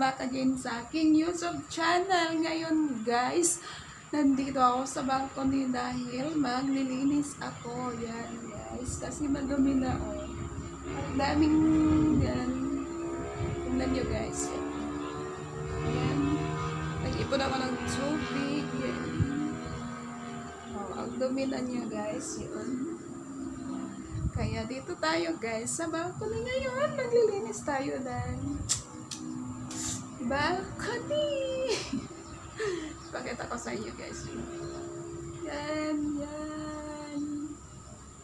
back again sa aking YouTube channel. Ngayon guys, nandito ako sa balcony dahil maglilinis ako. Yan guys, kasi madumi na oh. Ang daming yan. Tingnan nyo guys. Yan. Yan. Nag-ipon ako ng tubig. Yan. Oh, ang dumi na niya guys. Yun. Kaya dito tayo guys sa balcony ngayon. Maglilinis tayo ng balcony. Pakita ko sa inyo guys. Yan, yan.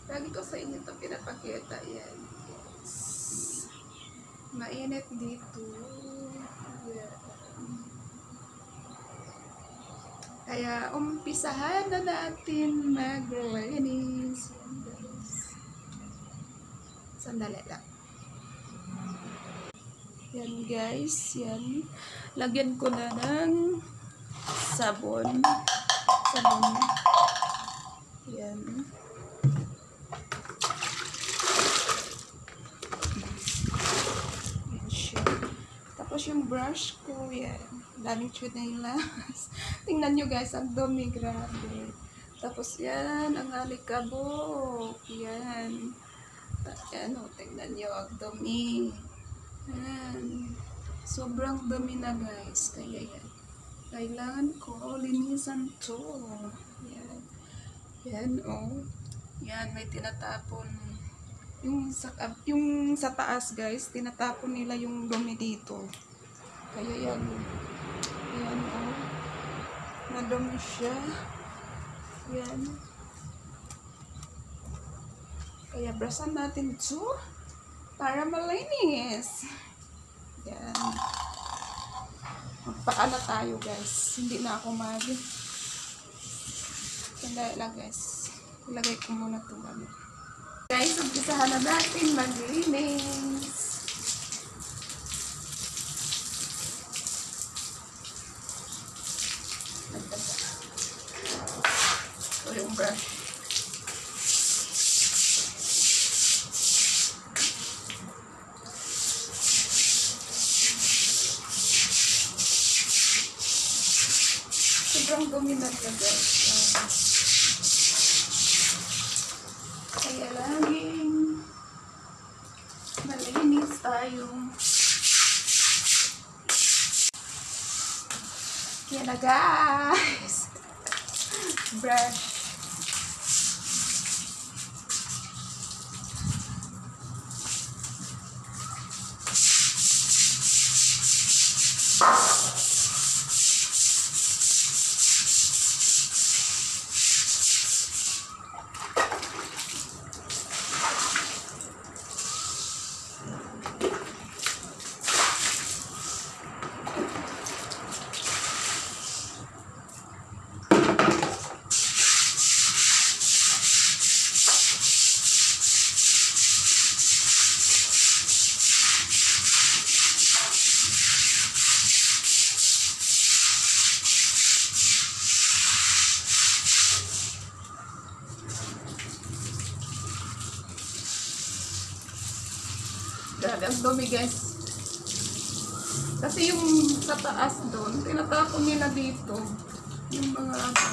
Lagi ko sa inyo ito pinapakita. Yan. Yes. Mainit dito. Yan. Kaya umpisahan na natin maglinis. Sandali lang. Yan guys, yan. Lagyan ko na ng sabon. Sabon. Yan. Tapos yung brush ko, yan. Daming chinelas. Tingnan nyo guys, ang dumi, grabe. Tapos yan, ang alikabok. Yan. Yan, o, tingnan nyo, ang dumi. Yan. Sobrang dumi na guys. Kaya yan. Kailangan ko linisan to. Yan. Yan, oh. Yan, may tinatapon. Yung sa, yung sa taas guys, tinatapon nila yung dumi dito. Kaya yan. Yan, oh. Nadumi siya. Yan. Kaya brasan natin to para malinis. Yan. Magpaka na tayo guys. Hindi na ako mag... Sandali lang guys. Ilagay ko muna ito ano. Guys, umpisahan na natin maglinis. Ito yung brush. Dumi na guys. Ah. Kaya laging malinis tayo. Yan na guys. Brush. Grabe, ang dumi. Kasi yung sa taas doon, tinatapon nila dito. Yung mga ano.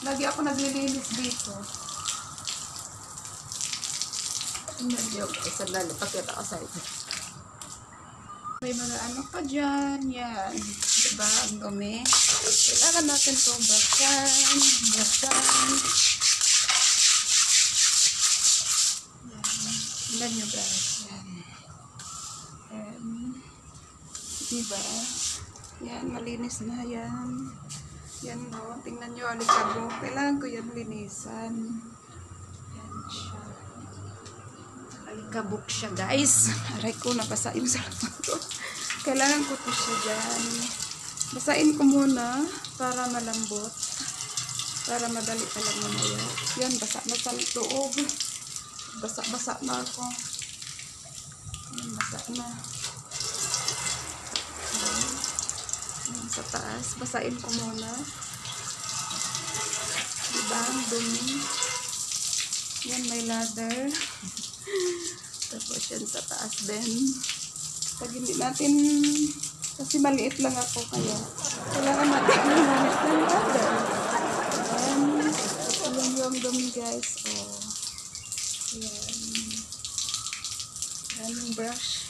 Lagi ako naglilinis dito. Niyo guys, sandali, pakita ko sa inyo. May mga ano pa dyan, yan. Diba, ang dumi. Kailangan natin to brushan, brushan. Tingnan nyo guys. Yan. Yan. Diba? Yan, malinis na yan. Yan no. Tingnan nyo, alikabo. Kailangan ko yan linisan. Yan siya. Alikabok siya guys. Aray ko, nabasa yung ko. Kailangan ko to siya dyan. Basain ko muna para malambot. Para madali ka lang mamaya. Yan, basa na sa loob. Basa-basa na ako. Basa na. Ayan. Sa taas. Basain ko muna. Diba? Ang dumi. Yan, may ladder. Tapos yan sa taas din. Pag hindi natin, kasi maliit lang ako kaya, kailangan natin gumamit ng powder. Ayan, yung yung dumi guys, oh. Ayan. Yung brush.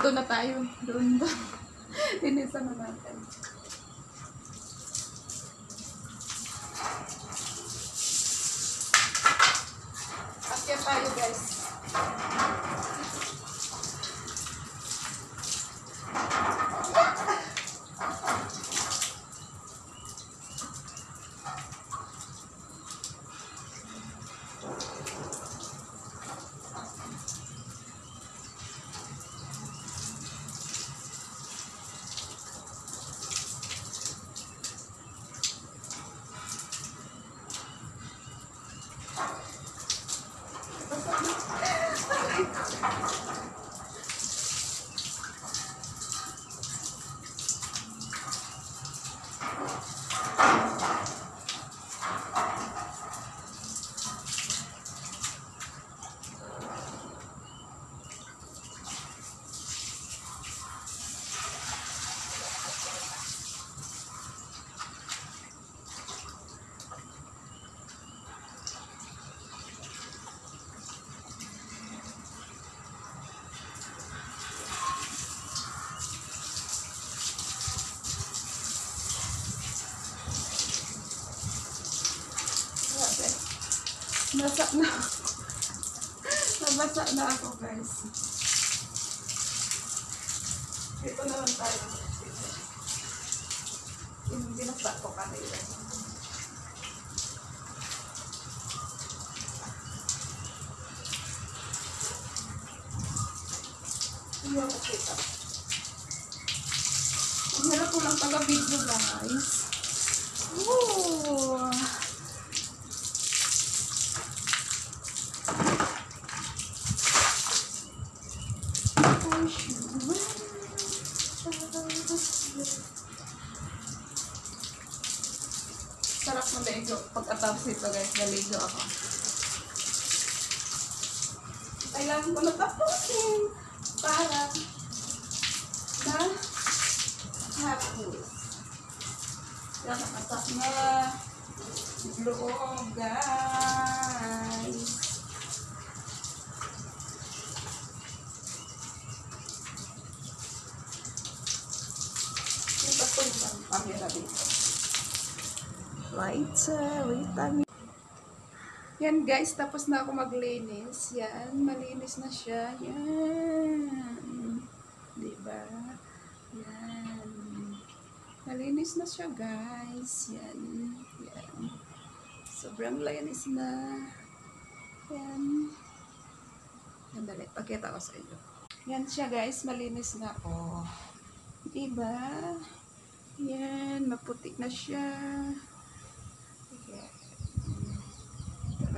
Doon na tayo. Doon, doon. Linisan na natin. Akyat tayo guys. Grabe. Nasa na. Nabasa na ako guys. Ito naman tayo. Yung binasa ko kanila. Hindi ako kita. Ang hirap ko lang taga-video guys. Sarap mo ligo. Pagkatapos ito guys, naligo ako. Kailangan ko na tapusin para na hapos. Yan, nakatak na loob guys. Ito po yung camera dito. Right, uh, wait. Yan guys, tapos na ako maglinis. Yan, malinis na siya. Yan. Diba? Yan. Malinis na siya guys. Yan. Yan. Sobrang linis na. Yan. Sandali, pakita ko sa inyo. Yan siya guys, malinis na. Oh. Diba? Yan, maputi na siya. Yan.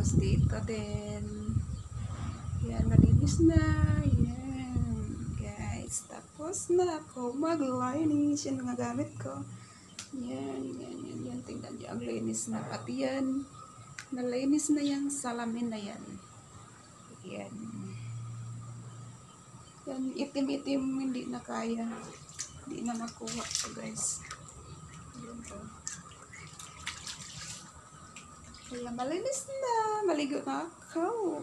Tapos dito din. Yan, malinis na. Yan, guys. Tapos na ako mag-linis. Yan mga gamit ko. Yan, yan, yan, yan. Tingnan niyo, ang linis na. Pati yan, nalinis na yung salamin na yan. Yan. Yan, itim-itim, hindi na kaya. Hindi na makuha ko, guys. Yan to. Kaya malinis na. Maligo na ako.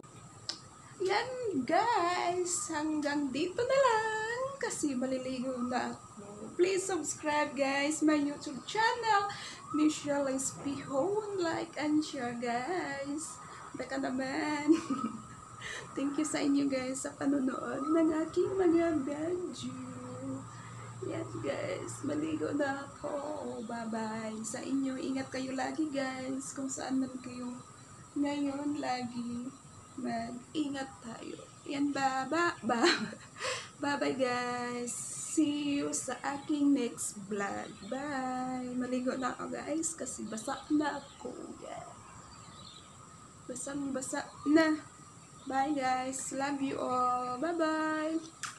Yan guys. Hanggang dito na lang. Kasi maliligo na ako. Please subscribe guys my YouTube channel. Michelle Espiho. Like and share guys. Baka naman. Thank you sa inyo guys sa panonood ng aking mga video. Yan guys, maligo na ako. Bye-bye. Sa inyo, ingat kayo lagi guys. Kung saan man kayo ngayon, lagi mag-ingat tayo. Yan ba? Ba? Ba? Bye-bye guys. See you sa aking next vlog. Bye. Maligo na ako guys kasi basa na ako. Yeah. Basang basa na. Bye guys. Love you all. Bye-bye.